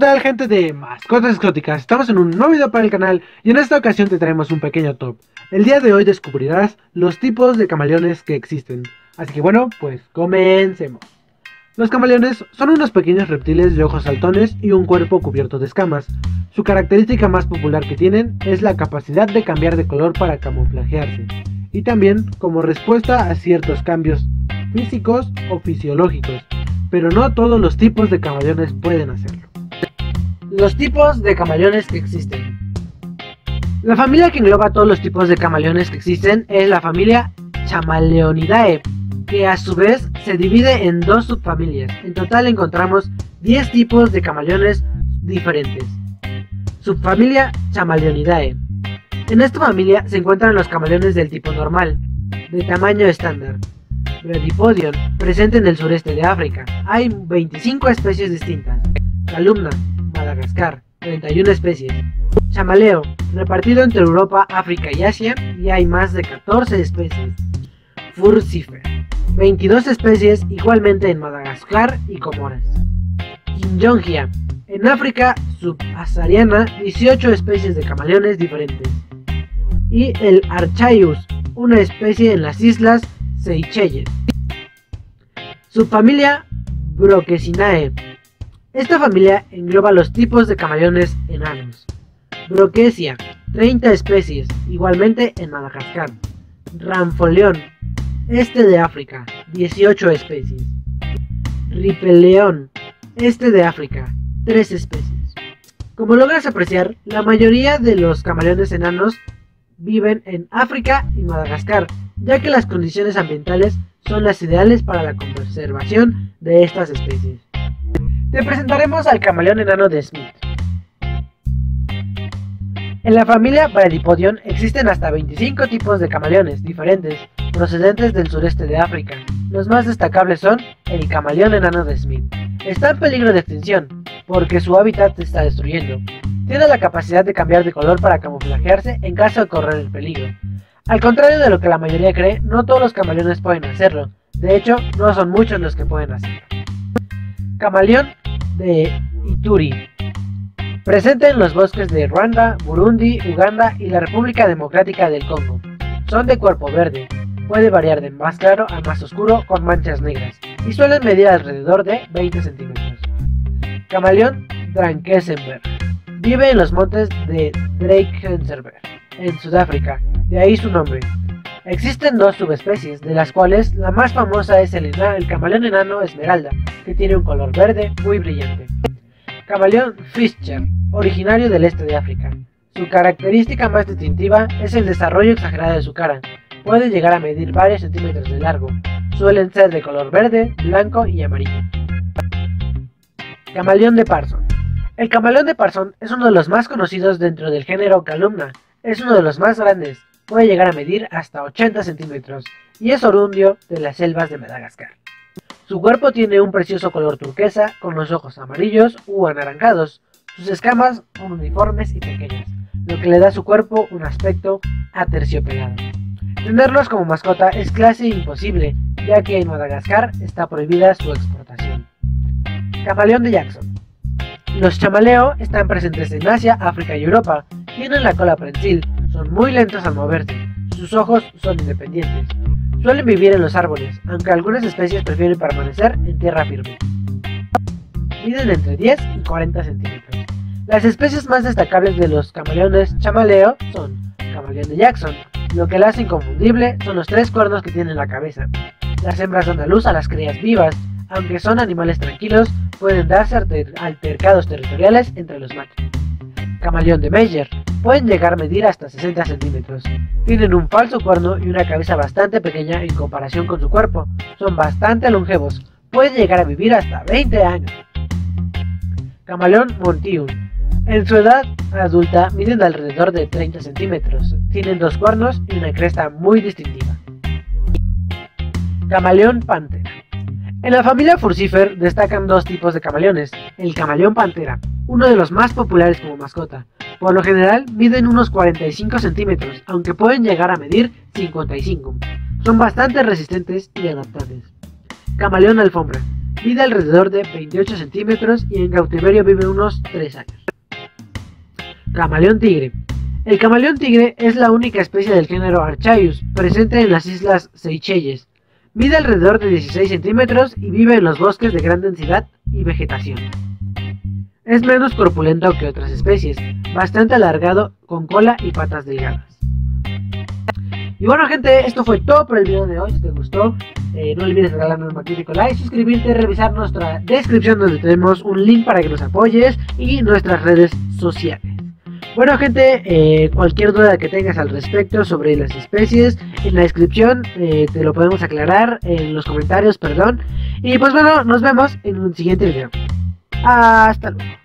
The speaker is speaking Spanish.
gente de Mascotas Exóticas, estamos en un nuevo video para el canal y en esta ocasión te traemos un pequeño top. El día de hoy descubrirás los tipos de camaleones que existen. Así que bueno, pues comencemos. Los camaleones son unos pequeños reptiles de ojos saltones y un cuerpo cubierto de escamas. Su característica más popular que tienen es la capacidad de cambiar de color para camuflajearse, y también como respuesta a ciertos cambios físicos o fisiológicos, pero no todos los tipos de camaleones pueden hacerlo. Los tipos de camaleones que existen. La familia que engloba todos los tipos de camaleones que existen es la familia Chamaleonidae, que a su vez se divide en dos subfamilias. En total encontramos 10 tipos de camaleones diferentes. Subfamilia Chamaleonidae. En esta familia se encuentran los camaleones del tipo normal, de tamaño estándar. Bradipodion, presente en el sureste de África. Hay 25 especies distintas. Calumna, Madagascar, 31 especies. Chamaleo, repartido entre Europa, África y Asia, y hay más de 14 especies. Furcifer, 22 especies igualmente en Madagascar y Comoras. Quinjongia, en África subsahariana, 18 especies de camaleones diferentes. Y el Archaeus, una especie en las islas Seychelles. Subfamilia Broquesinae, esta familia engloba los tipos de camaleones enanos. Broquesia, 30 especies, igualmente en Madagascar. Ramfoleón, este de África, 18 especies. Ripeleón, este de África, 3 especies. Como logras apreciar, la mayoría de los camaleones enanos viven en África y Madagascar, ya que las condiciones ambientales son las ideales para la conservación de estas especies. Te presentaremos al camaleón enano de Smith. En la familia Bradipodion existen hasta 25 tipos de camaleones diferentes, procedentes del sureste de África. Los más destacables son el camaleón enano de Smith. Está en peligro de extinción, porque su hábitat se está destruyendo. Tiene la capacidad de cambiar de color para camuflajearse en caso de correr el peligro. Al contrario de lo que la mayoría cree, no todos los camaleones pueden hacerlo. De hecho, no son muchos los que pueden hacerlo. Camaleón de Ituri. Presente en los bosques de Ruanda, Burundi, Uganda y la República Democrática del Congo. Son de cuerpo verde. Puede variar de más claro a más oscuro con manchas negras y suelen medir alrededor de 20 centímetros. Camaleón Drankesenberg. Vive en los montes de Drakensberg, en Sudáfrica, de ahí su nombre. Existen dos subespecies, de las cuales la más famosa es el, el camaleón enano esmeralda, que tiene un color verde muy brillante. Camaleón Fischer, originario del este de África. Su característica más distintiva es el desarrollo exagerado de su cara. Puede llegar a medir varios centímetros de largo. Suelen ser de color verde, blanco y amarillo. Camaleón de Parson. El camaleón de Parson es uno de los más conocidos dentro del género Calumna. Es uno de los más grandes, puede llegar a medir hasta 80 centímetros y es orundio de las selvas de Madagascar. Su cuerpo tiene un precioso color turquesa con los ojos amarillos u anaranjados. Sus escamas son uniformes y pequeñas, lo que le da a su cuerpo un aspecto aterciopelado. Tenerlos como mascota es casi imposible, ya que en Madagascar está prohibida su exportación. Camaleón de Jackson. Los chamaleo están presentes en Asia, África y Europa. Tienen la cola prensil, son muy lentos al moverse, sus ojos son independientes. Suelen vivir en los árboles, aunque algunas especies prefieren permanecer en tierra firme. Miden entre 10 y 40 centímetros. Las especies más destacables de los camaleones chamaleo son camaleón de Jackson. Lo que la hace inconfundible son los tres cuernos que tiene en la cabeza. Las hembras dan a luz a las crías vivas, aunque son animales tranquilos, pueden darse altercados territoriales entre los machos. Camaleón de Meyer. Pueden llegar a medir hasta 60 centímetros. Tienen un falso cuerno y una cabeza bastante pequeña en comparación con su cuerpo. Son bastante longevos. Pueden llegar a vivir hasta 20 años. Camaleón Montium. En su edad adulta miden alrededor de 30 centímetros. Tienen dos cuernos y una cresta muy distintiva. Camaleón Pantera. En la familia Furcifer destacan dos tipos de camaleones. El camaleón pantera, uno de los más populares como mascota. Por lo general miden unos 45 centímetros, aunque pueden llegar a medir 55. Son bastante resistentes y adaptables. Camaleón alfombra. Mide alrededor de 28 centímetros y en cautiverio vive unos 3 años. Camaleón tigre. El camaleón tigre es la única especie del género Archaeus, presente en las islas Seychelles. Mide alrededor de 16 centímetros y vive en los bosques de gran densidad y vegetación. Es menos corpulento que otras especies, bastante alargado, con cola y patas delgadas. Y bueno gente, esto fue todo por el video de hoy. Si te gustó, eh, no olvides regalarnos un magnífico like, suscribirte, revisar nuestra descripción donde tenemos un link para que nos apoyes y nuestras redes sociales. Bueno gente, eh, cualquier duda que tengas al respecto sobre las especies, en la descripción eh, te lo podemos aclarar, en los comentarios, perdón. Y pues bueno, nos vemos en un siguiente video. Hasta luego.